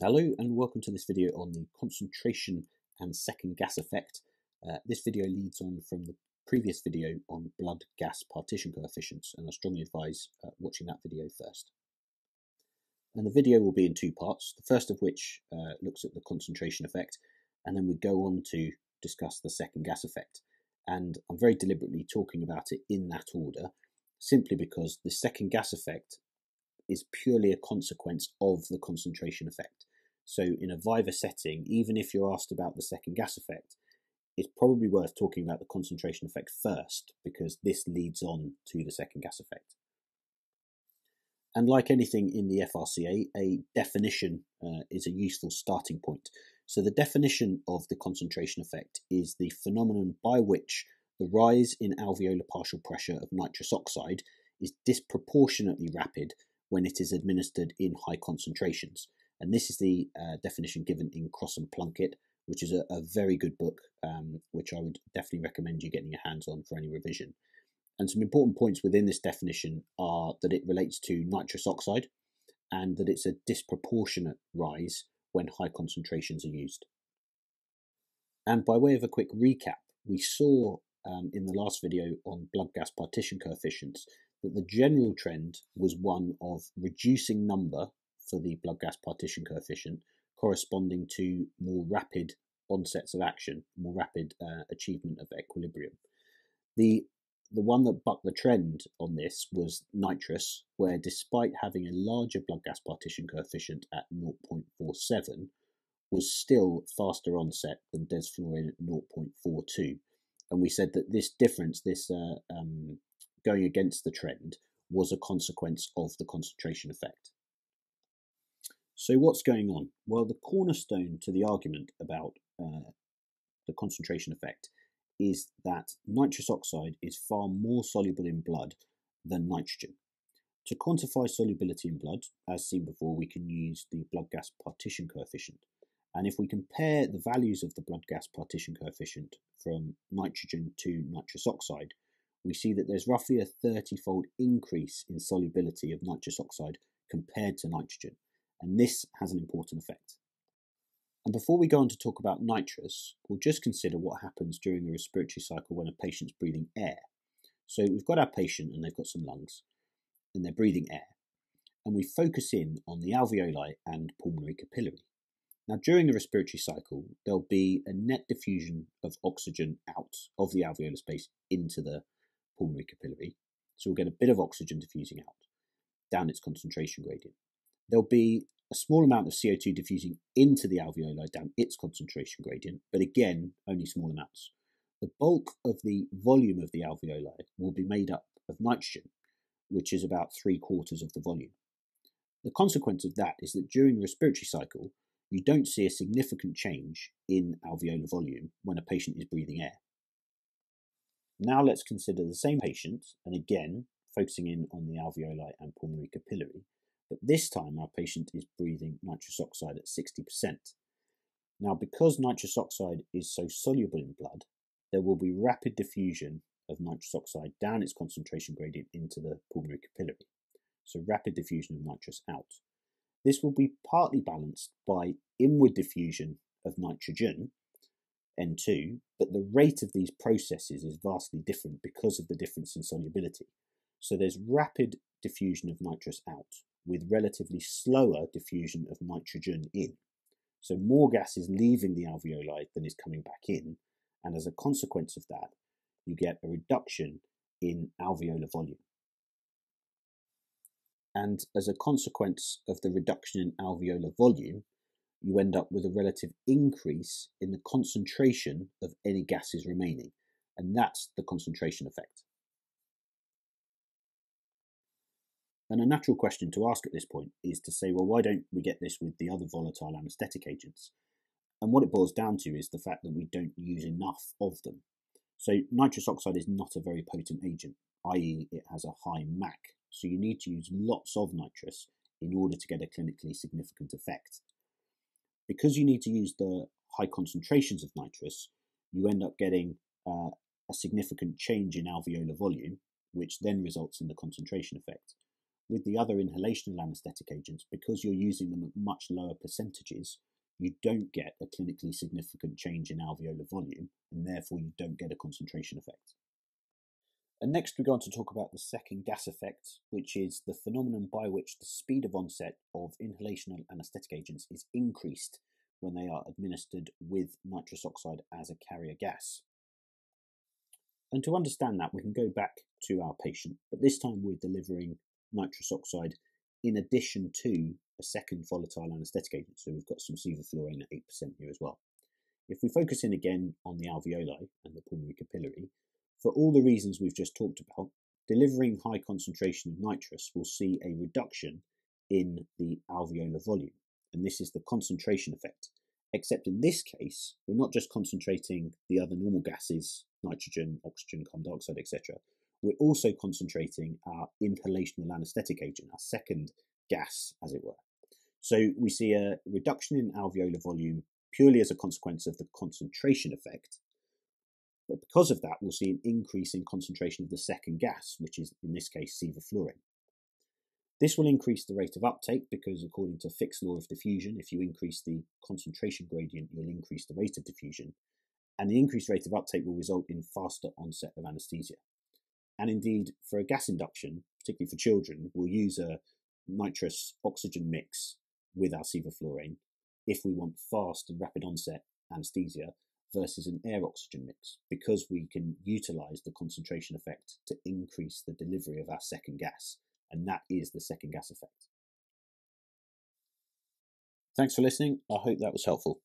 Hello and welcome to this video on the concentration and second gas effect. Uh, this video leads on from the previous video on blood gas partition coefficients and I strongly advise uh, watching that video first. And the video will be in two parts, the first of which uh, looks at the concentration effect and then we go on to discuss the second gas effect. And I'm very deliberately talking about it in that order simply because the second gas effect is purely a consequence of the concentration effect. So in a viva setting, even if you're asked about the second gas effect, it's probably worth talking about the concentration effect first because this leads on to the second gas effect. And like anything in the FRCA, a definition uh, is a useful starting point. So the definition of the concentration effect is the phenomenon by which the rise in alveolar partial pressure of nitrous oxide is disproportionately rapid when it is administered in high concentrations. And this is the uh, definition given in Cross and Plunkett, which is a, a very good book, um, which I would definitely recommend you getting your hands on for any revision. And some important points within this definition are that it relates to nitrous oxide and that it's a disproportionate rise when high concentrations are used. And by way of a quick recap, we saw um, in the last video on blood gas partition coefficients that the general trend was one of reducing number for the blood gas partition coefficient corresponding to more rapid onsets of action, more rapid uh, achievement of equilibrium. The the one that bucked the trend on this was nitrous, where despite having a larger blood gas partition coefficient at 0.47, was still faster onset than desflurane at 0.42. And we said that this difference, this uh, um, going against the trend was a consequence of the concentration effect. So, what's going on? Well, the cornerstone to the argument about uh, the concentration effect is that nitrous oxide is far more soluble in blood than nitrogen. To quantify solubility in blood, as seen before, we can use the blood gas partition coefficient. And if we compare the values of the blood gas partition coefficient from nitrogen to nitrous oxide, we see that there's roughly a 30 fold increase in solubility of nitrous oxide compared to nitrogen, and this has an important effect. And before we go on to talk about nitrous, we'll just consider what happens during the respiratory cycle when a patient's breathing air. So we've got our patient and they've got some lungs, and they're breathing air, and we focus in on the alveoli and pulmonary capillary. Now, during the respiratory cycle, there'll be a net diffusion of oxygen out of the alveolar space into the pulmonary capillary. So we'll get a bit of oxygen diffusing out down its concentration gradient. There'll be a small amount of CO2 diffusing into the alveoli down its concentration gradient, but again, only small amounts. The bulk of the volume of the alveoli will be made up of nitrogen, which is about three quarters of the volume. The consequence of that is that during the respiratory cycle, you don't see a significant change in alveolar volume when a patient is breathing air. Now let's consider the same patient, and again, focusing in on the alveoli and pulmonary capillary, but this time our patient is breathing nitrous oxide at 60%. Now, because nitrous oxide is so soluble in blood, there will be rapid diffusion of nitrous oxide down its concentration gradient into the pulmonary capillary. So, rapid diffusion of nitrous out. This will be partly balanced by inward diffusion of nitrogen N2, but the rate of these processes is vastly different because of the difference in solubility. So there's rapid diffusion of nitrous out with relatively slower diffusion of nitrogen in. So more gas is leaving the alveoli than is coming back in, and as a consequence of that, you get a reduction in alveolar volume. And as a consequence of the reduction in alveolar volume, you end up with a relative increase in the concentration of any gases remaining, and that's the concentration effect. And a natural question to ask at this point is to say, well, why don't we get this with the other volatile anaesthetic agents? And what it boils down to is the fact that we don't use enough of them. So nitrous oxide is not a very potent agent, i.e. it has a high MAC, so you need to use lots of nitrous in order to get a clinically significant effect because you need to use the high concentrations of nitrous, you end up getting uh, a significant change in alveolar volume, which then results in the concentration effect. With the other inhalational anaesthetic agents, because you're using them at much lower percentages, you don't get a clinically significant change in alveolar volume, and therefore you don't get a concentration effect. And next, we're going to talk about the second gas effect, which is the phenomenon by which the speed of onset of inhalational anaesthetic agents is increased when they are administered with nitrous oxide as a carrier gas. And to understand that, we can go back to our patient, but this time we're delivering nitrous oxide in addition to a second volatile anaesthetic agent. So we've got some sevoflurane at 8% here as well. If we focus in again on the alveoli and the pulmonary capillary, for all the reasons we've just talked about, delivering high concentration of nitrous will see a reduction in the alveolar volume. And this is the concentration effect. Except in this case, we're not just concentrating the other normal gases, nitrogen, oxygen, carbon dioxide, etc. We're also concentrating our inhalational anesthetic agent, our second gas, as it were. So we see a reduction in alveolar volume purely as a consequence of the concentration effect. But because of that, we'll see an increase in concentration of the second gas, which is in this case sevoflurane. This will increase the rate of uptake because, according to Fick's law of diffusion, if you increase the concentration gradient, you'll increase the rate of diffusion. And the increased rate of uptake will result in faster onset of anesthesia. And indeed, for a gas induction, particularly for children, we'll use a nitrous oxygen mix with our sevoflurane if we want fast and rapid onset anesthesia versus an air oxygen mix because we can utilize the concentration effect to increase the delivery of our second gas and that is the second gas effect. Thanks for listening. I hope that was helpful.